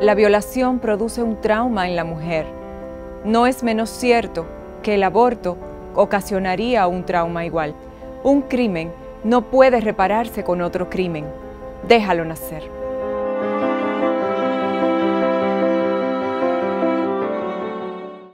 La violación produce un trauma en la mujer. No es menos cierto que el aborto ocasionaría un trauma igual. Un crimen no puede repararse con otro crimen. Déjalo nacer.